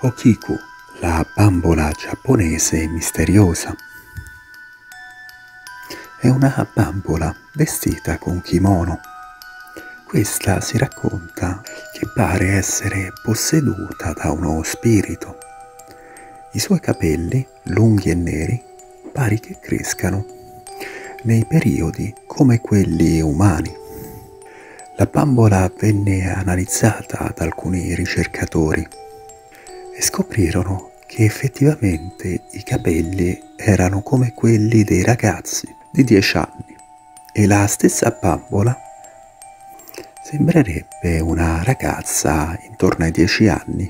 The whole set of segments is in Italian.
Okiku, la bambola giapponese misteriosa. È una bambola vestita con kimono. Questa si racconta che pare essere posseduta da uno spirito. I suoi capelli, lunghi e neri, pare che crescano nei periodi come quelli umani. La bambola venne analizzata da alcuni ricercatori scoprirono che effettivamente i capelli erano come quelli dei ragazzi di 10 anni e la stessa bambola sembrerebbe una ragazza intorno ai 10 anni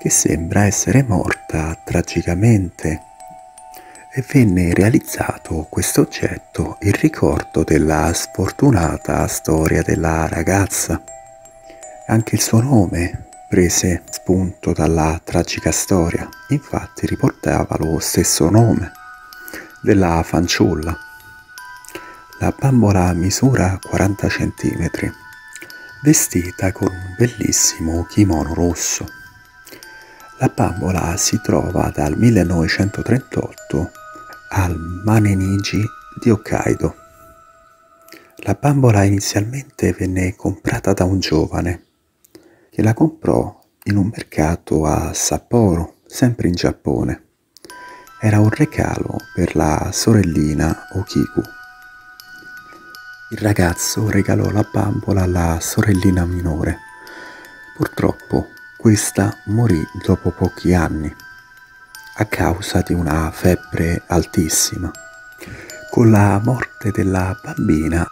che sembra essere morta tragicamente e venne realizzato questo oggetto in ricordo della sfortunata storia della ragazza. Anche il suo nome prese spunto dalla tragica storia, infatti riportava lo stesso nome della fanciulla. La bambola misura 40 cm, vestita con un bellissimo kimono rosso. La bambola si trova dal 1938 al Maneniji di Hokkaido. La bambola inizialmente venne comprata da un giovane che la comprò in un mercato a Sapporo, sempre in Giappone. Era un regalo per la sorellina Okiku. Il ragazzo regalò la bambola alla sorellina minore. Purtroppo questa morì dopo pochi anni a causa di una febbre altissima. Con la morte della bambina,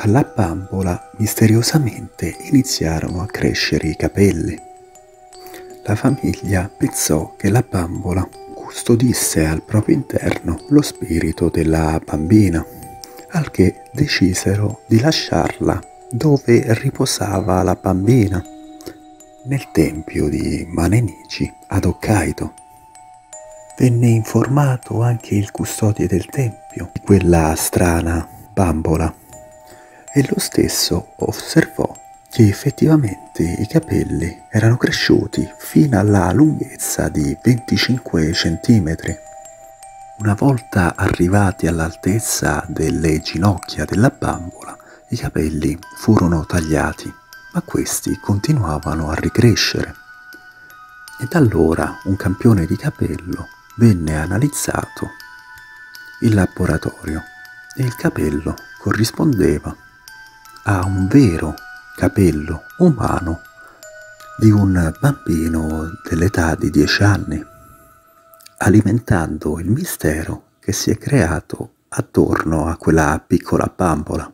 alla bambola misteriosamente iniziarono a crescere i capelli. La famiglia pensò che la bambola custodisse al proprio interno lo spirito della bambina, al che decisero di lasciarla dove riposava la bambina, nel tempio di Manenichi ad Hokkaido. Venne informato anche il custode del tempio di quella strana bambola e lo stesso osservò che effettivamente i capelli erano cresciuti fino alla lunghezza di 25 centimetri. Una volta arrivati all'altezza delle ginocchia della bambola, i capelli furono tagliati, ma questi continuavano a ricrescere. E da allora un campione di capello venne analizzato in laboratorio e il capello corrispondeva a un vero capello umano di un bambino dell'età di 10 anni, alimentando il mistero che si è creato attorno a quella piccola bambola.